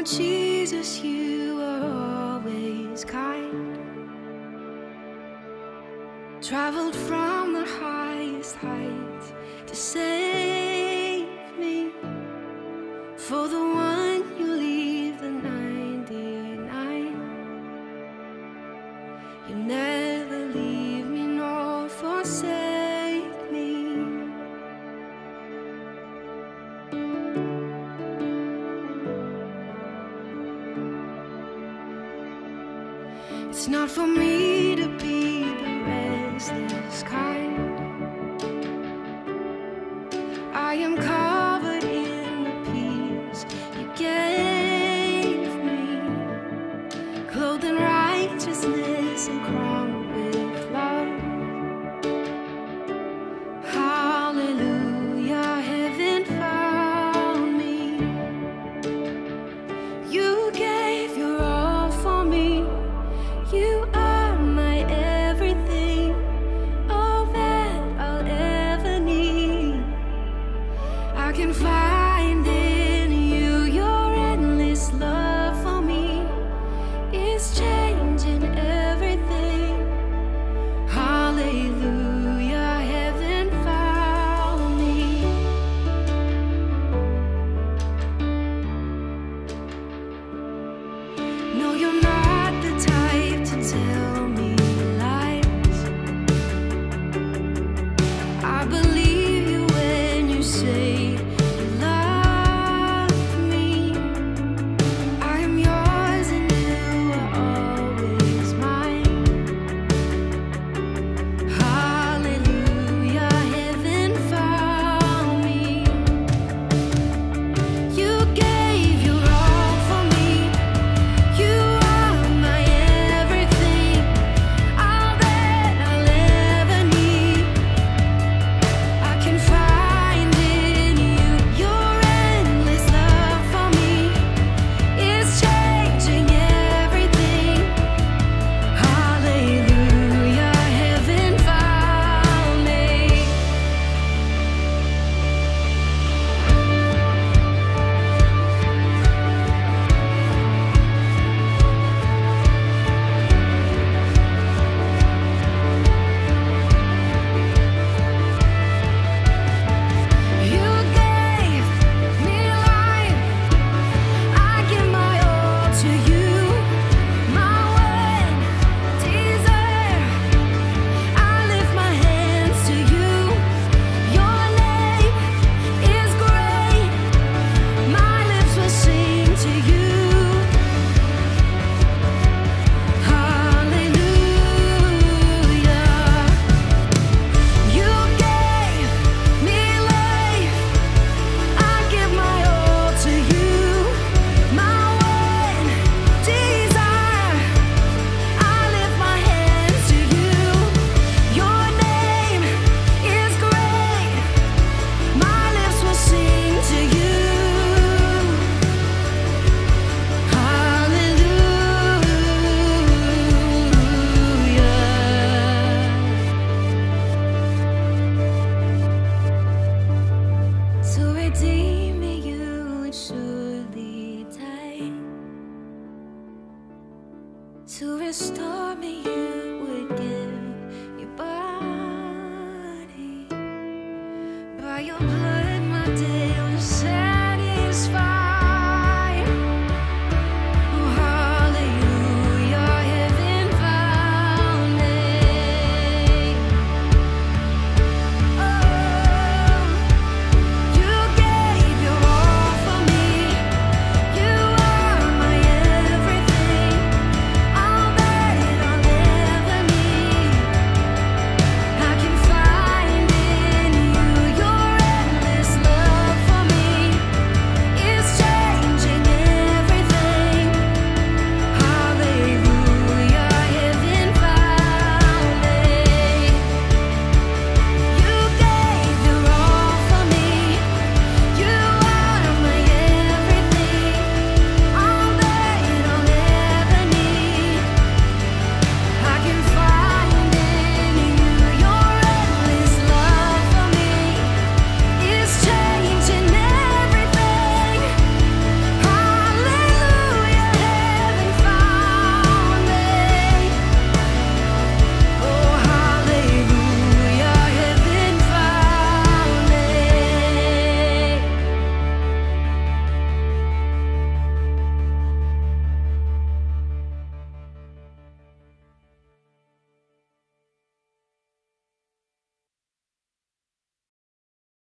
Oh, Jesus, you were always kind. Traveled from the highest heights to save me. For the one you leave the 99, you never. It's not for me to be the restless kind. I am. can find